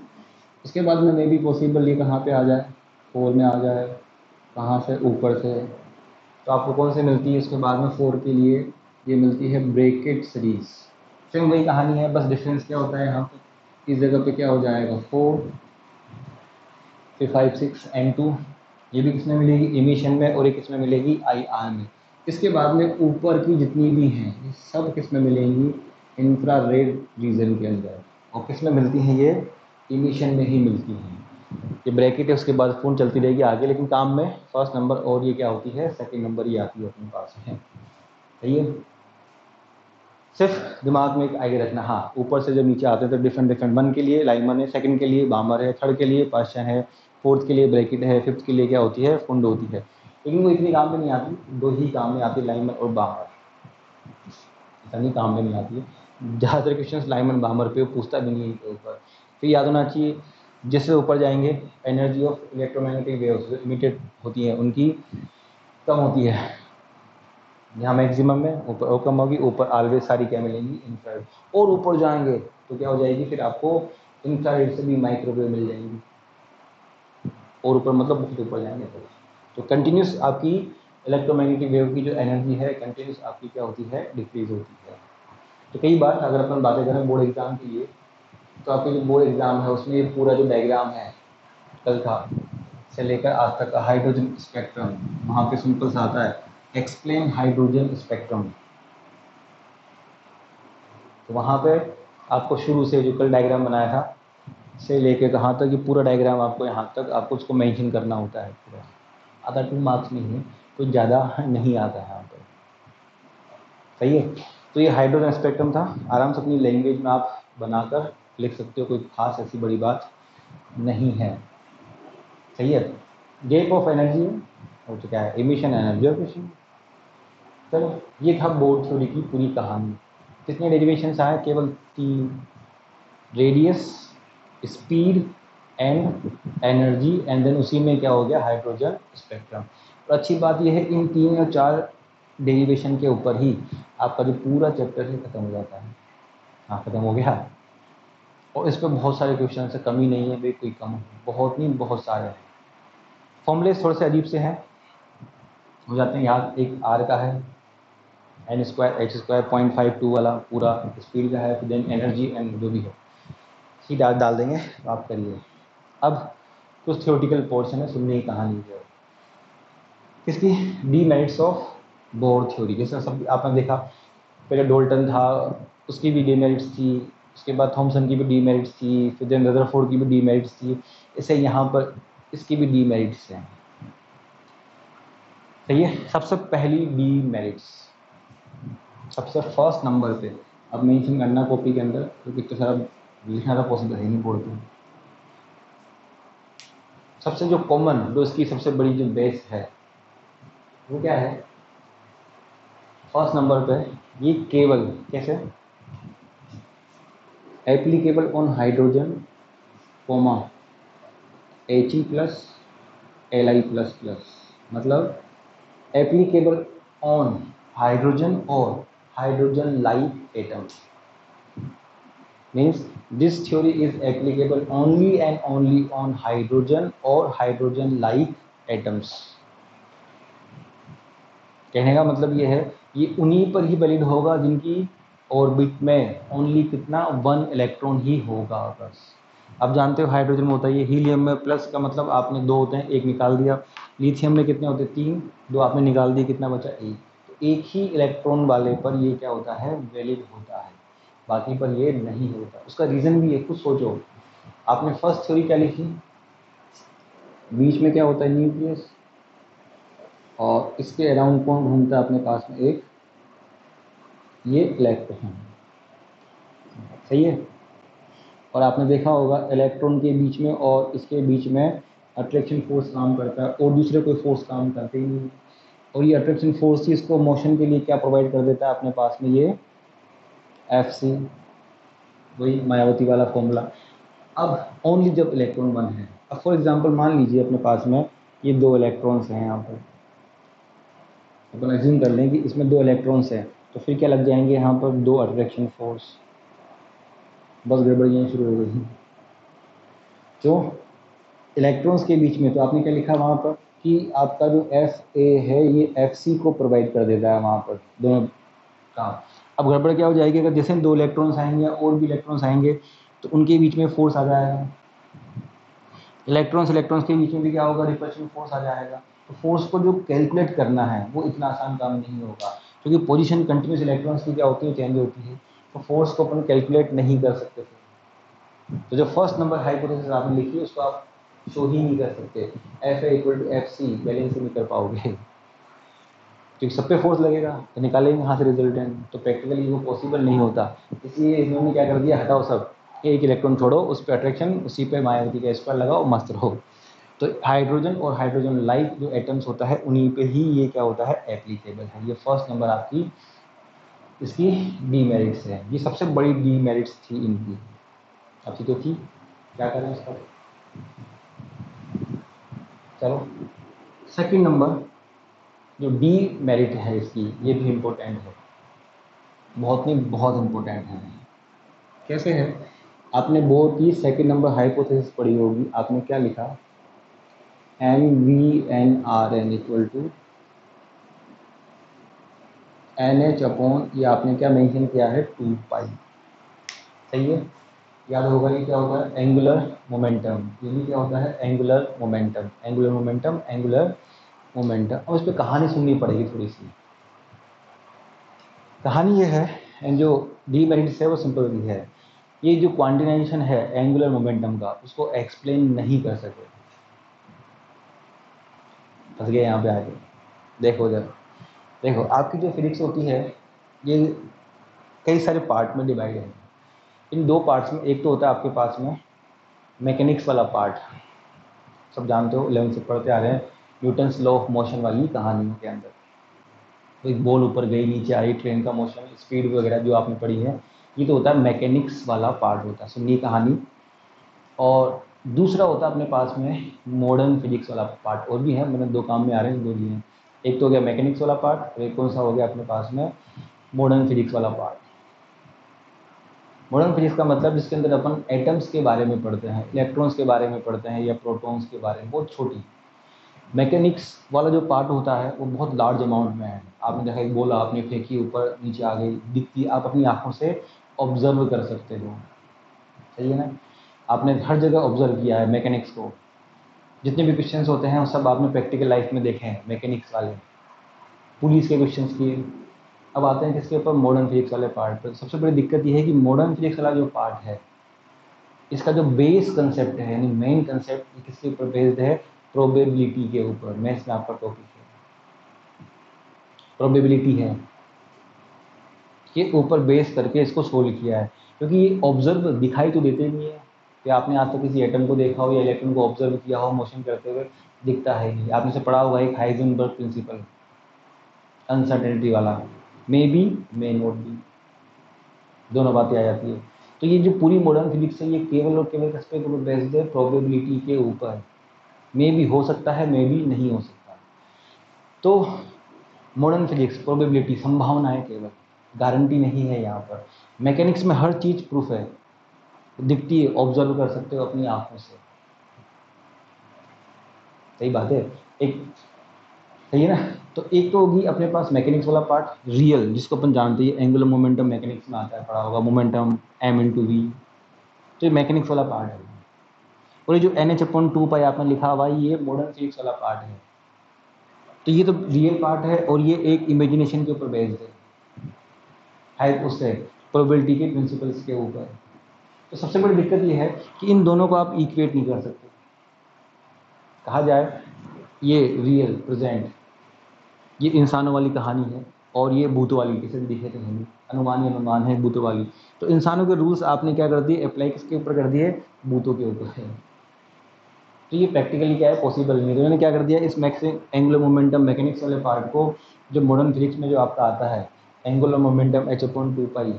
इसके बाद में मे बी पॉसिबल ये कहाँ पे आ जाए? फोर में आ जाए। कहाँ से? ऊपर से। तो आपको कौन से मिलती है? उसके बाद में फोर के लिए ये मिलती है ब्रेकेट सीरीज़ सेम वही कहानी है, बस डिफरेंस क्या होता है यहाँ पे? इस जगह पे क्या हो जाएगा? फोर फिर फाइव सिक्स एन टू ये भी किसमें मिलेगी? इमिशन में और ये किसमें मिलेगी? आई आर में। इसके बाद में ऊपर की जितनी भी हैं, ये सब किसमें मिलेंगी? इंफ्रा रेड रीजन के अंदर। और किसमें मिलती हैं ये? इमिशन में ही मिलती हैं। ये ब्रैकेट है, उसके बाद फ़ोन चलती रहेगी आगे, लेकिन काम में फ़र्स्ट नंबर और ये क्या होती है? सेकंड नंबर ही आती है अपने पास में सही है? सिर्फ़ दिमाग में एक आगे रखना हाँ ऊपर से जब नीचे आते हैं तो डिफरेंट डिफरेंट वन के लिए लाइमन है सेकंड के लिए बामर है थर्ड के लिए पाशन है फोर्थ के लिए ब्रैकेट है फिफ्थ के लिए क्या होती है? फुंड होती है। लेकिन वो इतनी काम में नहीं आती, दो ही काम में आती है लाइमन और बामर। इतनी काम में नहीं आती है। ज़्यादातर क्वेश्चन लाइमन बामर पे पूछता भी नहीं है ऊपर। फिर याद होना चाहिए, जिससे ऊपर जाएँगे energy of electromagnetic waves emitted होती हैं, उनकी कम होती है। यहाँ मैक्सिमम में ऊपर और कम होगी, ऊपर ऑलवेज सारी क्या मिलेंगी? इंफ्रारेड और ऊपर जाएँगे तो क्या हो जाएगी? फिर आपको इंफ्रारेड से भी माइक्रोवेव मिल जाएँगी। और ऊपर मतलब बहुत ऊपर जाएँगे तो। तो कंटिन्यूस आपकी इलेक्ट्रोमैग्नेटिक वेव की जो एनर्जी है कंटिन्यूस आपकी क्या होती है? डिक्रीज होती है। तो कई बार अगर अपन बातें करें बोर्ड एग्ज़ाम के लिए तो आपके जो बोर्ड एग्ज़ाम है, उसमें ये पूरा जो डायग्राम है, कल का, से लेकर आज तक का हाइड्रोजन स्पेक्ट्रम वहाँ पे सिंपल सा आता है। एक्सप्लेन हाइड्रोजन स्पेक्ट्रम तो वहाँ पे आपको शुरू से जो कल डायग्राम बनाया था, से लेके कहाँ तक, ये पूरा डायग्राम आपको यहाँ तक, आपको उसको मेंशन करना होता है पूरा। अगर टू मार्क्स नहीं है, कुछ तो ज़्यादा नहीं आता है यहाँ पर सही है? तो ये हाइड्रोजन स्पेक्ट्रम था। आराम से अपनी लैंग्वेज में आप बनाकर लिख सकते हो, कोई खास ऐसी बड़ी बात नहीं है। सही है? गेप ऑफ़ एनर्जी हो चुका है। इमिशन एनर्जी ऑफ़ चलो, ये था बोर्ड थ्योरी की पूरी कहानी। कितने डेरिवेशन आए, केवल तीन। Radius speed and energy and then उसी में क्या हो गया हाइड्रोजन स्पेक्ट्रम और अच्छी बात यह है, इन तीन या चार डेरिवेशन के ऊपर ही आपका जो पूरा चैप्टर है, ख़त्म हो जाता है। हाँ ख़त्म हो गया। और इस पर बहुत सारे क्वेश्चन से कमी नहीं है, भाई, कोई कम बहुत नहीं, बहुत सारे हैं। फॉर्मूलेस थोड़े से अजीब से हैं। हो जाते हैं, यहाँ एक आर का है। N square H square point five two वाला पूरा स्पीड का है देन एनर्जी एंड जो भी है। ही डाल देंगे, आप करिए। अब कुछ थियोटिकल पोर्शन है, सुनने की कहानी जो किसकी? Demerits of Bohr theory जैसे सब, आपने देखा, पहले डोल्टन था, उसकी भी डीमेरिट्स थी, उसके बाद थॉमसन की भी डीमेरिट्स थी, फिर देन रदरफोर्ड की भी डीमेरिट्स थी। ऐसे यहाँ पर इसकी भी डीमेरिट्स हैं। सही है? सबसे पहली डीमेरिट्स सबसे फ़र्स्ट नंबर पे। अब मेंशन करना कॉपी के अंदर, क्योंकि तो सारा लिखना तो पॉसिबल है नहीं बोर्ड पे सबसे जो कॉमन जो इसकी सबसे बड़ी जो बेस है, वो क्या है? फ़र्स्ट नंबर पे, ये केबल कैसे? Applicable on hydrogen comma H E plus L I plus plus मतलब एप्लीकेबल ऑन हाइड्रोजन और hydrogen like atoms means this theory is applicable only and only on hydrogen or hydrogen like atoms. कहने का मतलब ये है, ये उन्हीं पर ही वैलिड होगा जिनकी ऑर्बिट में ओनली कितना वन इलेक्ट्रॉन ही होगा बस। अब जानते हो हाइड्रोजन में होता है ये हीलियम में प्लस का मतलब आपने दो होते हैं, एक निकाल दिया। लिथियम में कितने होते हैं? तीन। दो आपने निकाल दिए, कितना बचा? एक। एक ही इलेक्ट्रॉन वाले पर ये क्या होता है? वैलिड होता है। बाकी पर ये नहीं होता। उसका रीज़न भी है कुछ सोचो। आपने फ़र्स्ट थ्योरी क्या लिखी? बीच में क्या होता है? न्यूक्लियस और इसके अराउंड कौन घूमता है अपने पास में? एक ये इलेक्ट्रॉन सही है? और आपने देखा होगा इलेक्ट्रॉन के बीच में और इसके बीच में अट्रैक्शन फोर्स काम करता है और दूसरे कोई फोर्स काम करते ही नहीं। और ये अट्रैक्शन फोर्स ही इसको मोशन के लिए क्या प्रोवाइड कर देता है अपने पास में ये एफ़ सी वही मायावती वाला फॉर्मूला अब ओनली जब इलेक्ट्रॉन वन है, अब फॉर एग्जांपल मान लीजिए अपने पास में ये दो इलेक्ट्रॉन्स हैं यहाँ पर। अपन एज्यूम कर लें कि इसमें दो इलेक्ट्रॉन्स हैं तो फिर क्या लग जाएँगे यहाँ पर दो अट्रैक्शन फोर्स बस गड़बड़ यहीं शुरू हो गई। तो इलेक्ट्रॉन्स के बीच में तो आपने क्या लिखा वहाँ पर? कि आपका जो एफ़ ए है, ये एफ़ सी को प्रोवाइड कर देता है वहाँ पर, दोनों काम। अब गड़बड़ क्या हो जाएगी? अगर जैसे दो इलेक्ट्रॉन्स आएँगे और भी इलेक्ट्रॉन्स आएँगे तो उनके बीच में फोर्स आ जाएगा। इलेक्ट्रॉन्स इलेक्ट्रॉन्स के बीच में भी क्या होगा? रिपल्शन फोर्स आ जाएगा। तो फोर्स को जो कैलकुलेट करना है, वो इतना आसान काम नहीं होगा। क्योंकि पोजीशन कंटिन्यूस इलेक्ट्रॉन्स की क्या होती है? चेंज होती है। तो फोर्स को अपन कैलकुलेट नहीं कर सकते। थे तो जो फ़र्स्ट नंबर हाइपोथेसिस आपने लिखी उसको आप शो ही नहीं कर सकते। F A equal to F C balance नहीं कर पाओगे। क्योंकि सब पे फोर्स लगेगा तो निकालेंगे कहाँ से रिजल्टेंट तो प्रैक्टिकली वो पॉसिबल नहीं होता। इसलिए इन्होंने क्या कर दिया, हटाओ सब। एक इलेक्ट्रॉन छोड़ो, उस पर अट्रैक्शन उसी पे मायावती का स्क्वायर लगाओ, मस्त रहो। तो हाइड्रोजन और हाइड्रोजन लाइक जो एटम्स होता है, उन्हीं पे ही ये क्या होता है एप्लीकेबल है। ये फ़र्स्ट नंबर आपकी, इसकी डी मेरिट्स है। ये सबसे बड़ी डी मेरिट्स थी इनकी। अच्छी तो थी। क्या करें इसका? चलो। सेकंड नंबर जो डी मेरिट है इसकी, ये भी इम्पोर्टेंट है। बहुत नहीं, बहुत इम्पोर्टेंट है। कैसे है? आपने बहुत ही सेकंड नंबर हाइपोथेसिस पढ़ी होगी। आपने क्या लिखा? M V N R N equal to N H upon ये आपने क्या मेंशन किया है? टू पाई सही है? याद होगा ये क्या होता है? एंगुलर मोमेंटम ये भी क्या होता है? Angular momentum angular momentum angular momentum अब इस पर कहानी सुननी पड़ेगी थोड़ी सी कहानी ये है एंड जो डी मेरिट्स है, वो सिंपल दी है। ये जो क्वांटिनाइजेशन है एंगुलर मोमेंटम का, उसको एक्सप्लेन नहीं कर सके। फंस गए यहाँ पे आके। देखो जब देखो, आपकी जो फिजिक्स होती है, ये कई सारे पार्ट में डिवाइड है। इन दो पार्ट्स में, एक तो होता है आपके पास में मैकेनिक्स वाला पार्ट सब जानते हो इलेवन से पढ़ते आ रहे हैं न्यूटन्स लॉ ऑफ़ मोशन वाली कहानियों के अंदर। तो एक बॉल ऊपर गई, नीचे आई ट्रेन का मोशन स्पीड वगैरह जो आपने पढ़ी है, ये तो होता है मैकेनिक्स वाला पार्ट होता है। सुनिए कहानी। और दूसरा होता है अपने पास में मॉडर्न फिजिक्स वाला पार्ट और भी है, मैंने दो काम में आ रहे हैं, दो लिए हैं। एक तो हो गया मैकेनिक्स वाला पार्ट और एक कौन सा हो गया अपने पास में मॉडर्न फिजिक्स वाला पार्ट मॉडर्न फिजिक्स का मतलब जिसके अंदर अपन एटम्स के बारे में पढ़ते हैं, इलेक्ट्रॉन्स के बारे में पढ़ते हैं या प्रोटॉन्स के बारे में, बहुत छोटी। मैकेनिक्स वाला जो पार्ट होता है, वो बहुत लार्ज अमाउंट में है। आपने देखा एक बोला आपने फेंकी, ऊपर नीचे आ गई, दिखती, आप अपनी आँखों से ऑब्ज़र्व कर सकते हो। सही है ना? आपने हर जगह ऑब्ज़र्व किया है मैकेनिक्स को। जितने भी क्वेश्चंस होते हैं, वो सब आपने प्रैक्टिकल लाइफ में देखे हैं, मैकेनिक्स वाले। पुलिस के क्वेश्चंस किए अब आते हैं किसके ऊपर? मॉडर्न फिजिक्स वाले पार्ट पर। सबसे बड़ी दिक्कत यह है कि मॉडर्न फिजिक्स वाला जो पार्ट है, इसका जो बेस कंसेप्ट है, यानी मेन कंसेप्ट किसके ऊपर बेस्ड है? प्रोबेबिलिटी के ऊपर। मैथ्स में आपका टॉपिक है। प्रोबेबिलिटी है। के ऊपर बेस करके इसको सोल्व किया है। क्योंकि ये ऑब्ज़र्व दिखाई तो देते नहीं है। कि आपने आज तक तो किसी एटम को देखा हो या इलेक्ट्रॉन को ऑब्ज़र्व किया हो मोशन करते हुए, दिखता है नहीं आपने से पढ़ा होगा एक हाइजेनबर्ग प्रिंसिपल अनसर्टेनिटी वाला। Maybe may not be दोनों बातें आ जाती है। तो ये जो पूरी मॉडर्न फिजिक्स है, ये केवल और केवल किस पे बेस्ड है प्रोबेबिलिटी के ऊपर। मे भी हो सकता है मे भी नहीं हो सकता। तो मॉडर्न फिजिक्स प्रोबेबिलिटी संभावना है केवल। गारंटी नहीं है यहाँ पर। मैकेनिक्स में हर चीज़ प्रूफ है। दिखती है ऑब्ज़र्व कर सकते हो अपनी आँखों से। सही बात है? एक सही है ना? तो एक तो होगी अपने पास मैकेनिक्स वाला पार्ट रियल जिसको अपन जानते हैं एंगुलर मोमेंटम मैकेनिक्स में आता है, पढ़ा होगा momentum M into V तो ये मैकेनिक्स वाला पार्ट है। और ये जो N H upon two pi आपने लिखा हुआ है, ये मॉडर्न फिजिक्स वाला पार्ट है। तो ये तो रियल पार्ट है और ये एक इमेजिनेशन के ऊपर बेस्ड है। है उससे प्रोबेबिलिटी के प्रिंसिपल्स के ऊपर। तो सबसे बड़ी दिक्कत ये है कि इन दोनों को आप इक्वेट नहीं कर सकते। कहा जाए, ये रियल प्रेजेंट ये इंसानों वाली कहानी है और ये भूत वाली किसे दिखे तो हिंदी अनुमान ही अनुमान है भूतों वाली। तो इंसानों के रूल्स आपने क्या कर दिए? अप्लाई किसके ऊपर कर दिए? भूतों के ऊपर। है तो ये प्रैक्टिकली क्या है? पॉसिबल नहीं तो मैंने क्या कर दिया? इस मैक्सिम एंगुलर मोमेंटम मैकेनिक्स वाले पार्ट को, जो मॉडर्न फिजिक्स में जो आपका आता है angular momentum H upon two pi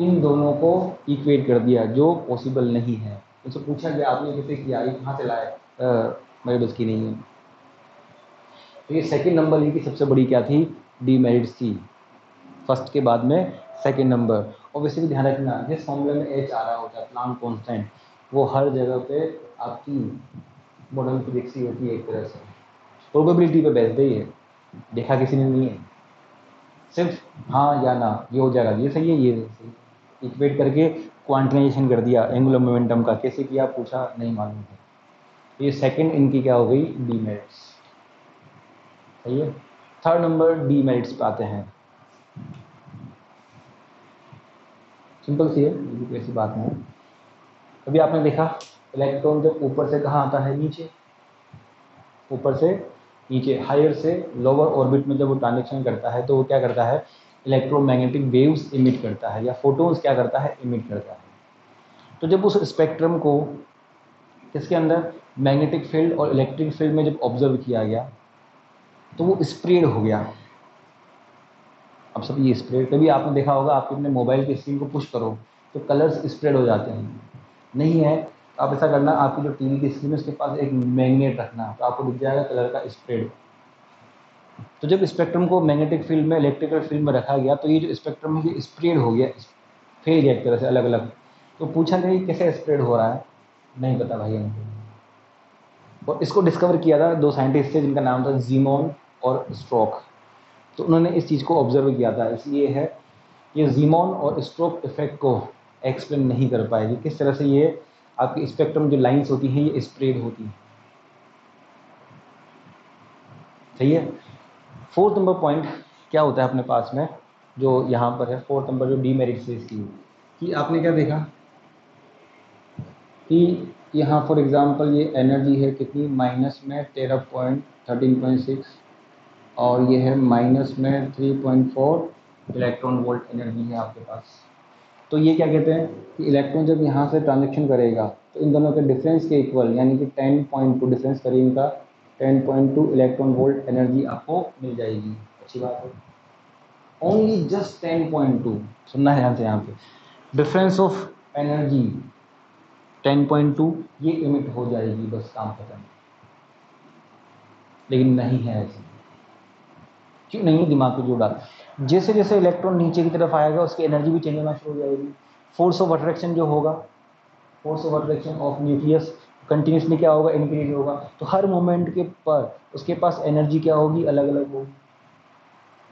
इन दोनों को इक्वेट कर दिया, जो पॉसिबल नहीं है। उनसे पूछा गया आपने कैसे किया? ये कहाँ से लाए? मेरे बस की नहीं है। तो ये सेकंड नंबर इनकी सबसे बड़ी क्या थी? डीमेरिट्स थी। फ़र्स्ट के बाद में सेकंड नंबर और वैसे भी ध्यान रखना जिस फॉर्मूले में एच आ रहा होता है प्लान कॉन्स्टेंट वो हर जगह पे आपकी मॉडर्न फिजिक्स ही होती है एक तरह से। प्रोबेबिलिटी पे बेस्ड ही है। देखा किसी ने नहीं है। सिर्फ़ हाँ या ना, ये हो जाएगा। ये सही है, ये सही। इक्वेट करके क्वांटिनाइजेशन कर दिया एंगुलर मोमेंटम का। कैसे किया? पूछा, नहीं मालूम है ये सेकंड इनकी क्या हो गई? डी मेरिट्स सही है थर्ड नंबर डी मेरिट्स पे आते हैं। सिंपल सी है ऐसी बात नहीं अभी आपने देखा इलेक्ट्रॉन जब ऊपर से कहाँ आता है? नीचे। ऊपर से नीचे हायर से लोअर ऑर्बिट में जब वो ट्रांजेक्शन करता है तो वो क्या करता है? इलेक्ट्रोमैग्नेटिक वेव्स इमिट करता है, या फोटोन्स क्या करता है? इमिट करता है। तो जब उस स्पेक्ट्रम को, किसके अंदर? मैग्नेटिक फ़ील्ड और इलेक्ट्रिक फ़ील्ड में जब ऑब्ज़र्व किया गया तो वो स्प्रेड हो गया। अब सब ये स्प्रेड कभी आपने देखा होगा, आप अपने मोबाइल की स्क्रीन को पुश करो तो कलर्स स्प्रेड हो जाते हैं। नहीं है तो आप ऐसा करना, आपकी जो टीवी की स्क्रीन है, उसके पास एक मैग्नेट रखना तो आपको दिख जाएगा कलर का स्प्रेड तो जब स्पेक्ट्रम को मैग्नेटिक फ़ील्ड में इलेक्ट्रिकल फ़ील्ड में रखा गया तो ये जो स्पेक्ट्रम है, ये स्प्रेड हो गया फैल गया एक तरह से अलग अलग तो पूछा गया कैसे स्प्रेड हो रहा है? नहीं पता भाई हमको। और इसको डिस्कवर किया था दो साइंटिस्ट थे, जिनका नाम था जीमोन और स्ट्रोक तो उन्होंने इस चीज़ को ऑब्ज़र्व किया था। इसलिए है, ये जीमोन और स्ट्रोक इफ़ेक्ट को एक्सप्लेन नहीं कर पाएगी किस तरह से ये आपकी स्पेक्ट्रम जो लाइंस होती हैं, ये स्प्रेड होती हैं। सही है? फोर्थ नंबर पॉइंट क्या होता है अपने पास में, जो यहाँ पर है? फोर्थ नंबर जो डी मेरिट से इसकी। कि आपने क्या देखा? कि यहाँ फॉर एग्जांपल ये एनर्जी है कितनी? माइनस में तेरह पॉइंट थर्टीन पॉइंट सिक्स और ये है माइनस में three point four electron volt energy है आपके पास। तो ये क्या कहते हैं? कि इलेक्ट्रॉन जब यहाँ से ट्रांजेक्शन करेगा तो इन दोनों के डिफरेंस के इक्वल यानी कि टेन पॉइंट टू डिफरेंस करिए इनका ten point two electron volt energy आपको मिल जाएगी। अच्छी बात है। Only just ten point two सुनना है ध्यान से यहाँ पे। Difference of energy ten point two, ये इमिट हो जाएगी बस काम खत्म। लेकिन नहीं है ऐसी। क्यों नहीं, दिमाग को जोड़ा। जैसे जैसे इलेक्ट्रॉन नीचे की तरफ़ आएगा, उसकी एनर्जी भी चेंज होना शुरू हो जाएगी। फोर्स ऑफ़ अट्रैक्शन जो होगा force of attraction of nucleus continuously क्या होगा? इंक्रीज होगा। तो हर मोमेंट के पर, उसके पास एनर्जी क्या होगी? अलग अलग होगी।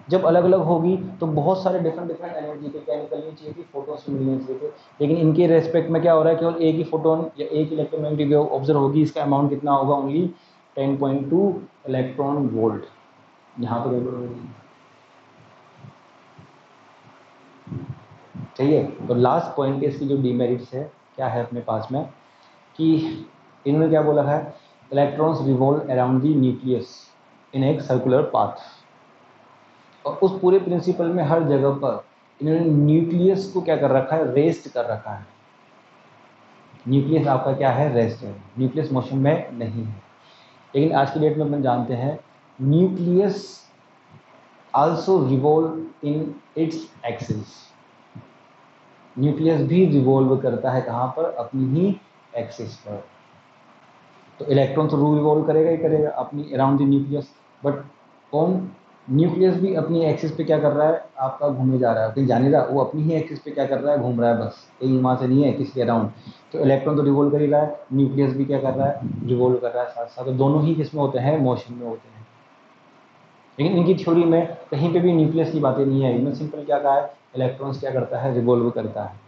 जब अलग अलग होगी तो बहुत सारे डिफरेंट डिफरेंट एनर्जी के केमिकल नहीं चाहिए थी फोटोन से मिलने चाहिए लेकिन इनके रेस्पेक्ट में क्या हो रहा है, केवल एक ही फोटोन या एक इलेक्ट्रोमैग्नेटिक वेव ऑब्ज़र्व होगी, इसका अमाउंट कितना होगा? Only ten point two electron volt यहाँ पर सही है? तो लास्ट पॉइंट इसकी जो डीमेरिट्स है, क्या है अपने पास में? कि इन्होंने क्या बोला है electrons revolve around the nucleus in एक सर्कुलर पाथ और उस पूरे प्रिंसिपल में हर जगह पर इन्होंने न्यूक्लियस को क्या कर रखा है? रेस्ट कर रखा है। न्यूक्लियस आपका क्या है? रेस्ट है। न्यूक्लियस मोशन में नहीं है। लेकिन आज की डेट में अपन जानते हैं, nucleus also revolve in its axis nucleus भी रिवॉल्व करता है कहाँ पर? अपनी ही एक्सिस पर। तो इलेक्ट्रॉन तो रू रिवॉल्व करेगा ही करेगा अपनी around the nucleus but on nucleus भी अपनी एक्सिस पे क्या कर रहा है? आपका घूमे जा रहा है। कहीं जाने रहा वो अपनी ही एक्सिस पे क्या कर रहा है? घूम रहा है बस। कहीं वहाँ से नहीं है किसके अराउंड तो इलेक्ट्रॉन तो रिवोल्व कर ही रहा है। न्यूक्लियस भी क्या कर रहा है? रिवोल्व कर रहा है साथ साथ तो दोनों ही किसमें होते हैं? मोशन में होते हैं। लेकिन इनकी थ्योरी में कहीं पर भी न्यूक्लियस की बातें नहीं है। इनमें सिंपल क्या कहा है? इलेक्ट्रॉन्स क्या करता है? रिवोल्व करता है।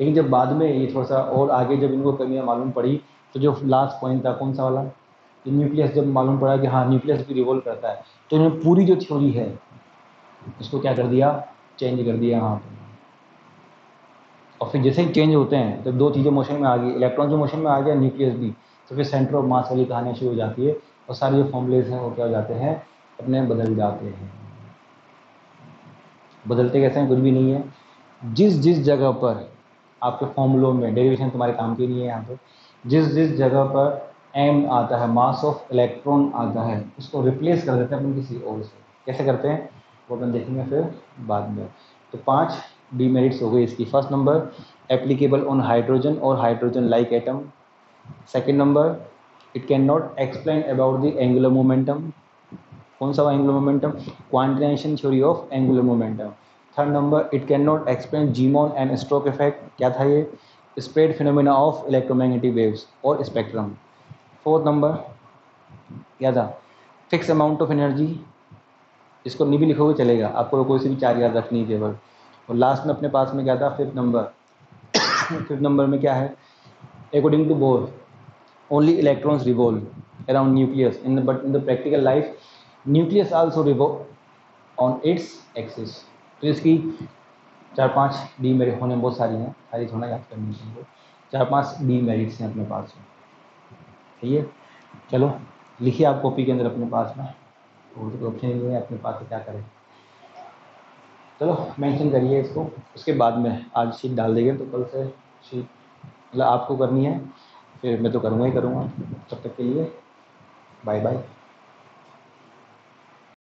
लेकिन जब बाद में ये थोड़ा सा और आगे जब इनको कमियाँ मालूम पड़ी तो जो लास्ट पॉइंट था, कौन सा वाला? कि न्यूक्लियस जब मालूम पड़ा कि हाँ न्यूक्लियस भी रिवोल्व करता है तो इन्होंने पूरी जो थ्योरी है, उसको क्या कर दिया? चेंज कर दिया यहाँ पर और फिर जैसे ही चेंज होते हैं तो दो चीज़ें मोशन में आ गई इलेक्ट्रॉन जो मोशन में आ गया न्यूक्लियस भी तो फिर सेंटर ऑफ़ मास वाली कहानी शुरू हो जाती है, और सारे जो फॉर्मुलेज हैं, वो क्या हो जाते हैं? अपने बदल जाते हैं। बदलते कैसे हैं? कुछ भी नहीं है। जिस जिस जगह पर आपके फॉर्मूलों में डेरिवेशन तुम्हारे काम के नहीं है यहाँ पर जिस जिस जगह पर एम आता है मास ऑफ़ इलेक्ट्रॉन आता है उसको रिप्लेस कर देते हैं अपन किसी और से। कैसे करते हैं? वो अपन देखेंगे फिर बाद में। तो पाँच डीमेरिट्स हो गई इसकी। First number applicable on hydrogen और hydrogen like atom second number it can not explain about the angular momentum कौन सा angular momentum quantization theory of angular momentum third number it can not explain Zeeman and Stark effect क्या था ये? Spread phenomena of electromagnetic waves और spectrum fourth number क्या था fix amount of energy इसको नहीं भी लिखोगे चलेगा। आपको कोई सी भी चार याद रखनी है केवल। और लास्ट में अपने पास में क्या था? फिफ्थ नंबर फिफ्थ नंबर में क्या है? According to Bohr only electrons revolve around nucleus in but in the practical life nucleus also revolve on its axis तो इसकी चार पाँच डी मेरिट होने बहुत सारी हैं। सारी थोड़ा याद करनी चाहिए। चार पाँच डी मेरिट्स हैं अपने पास में। सही है। चलो, लिखिए आप कॉपी के अंदर अपने पास में। और तो ऑप्शन नहीं है, अपने पास क्या करें। चलो मेंशन करिए इसको। उसके बाद में आज शीट डाल देंगे तो कल से शीट मतलब आपको करनी है। फिर मैं तो करूँगा ही करूँगा। तब तक के लिए बाय बाय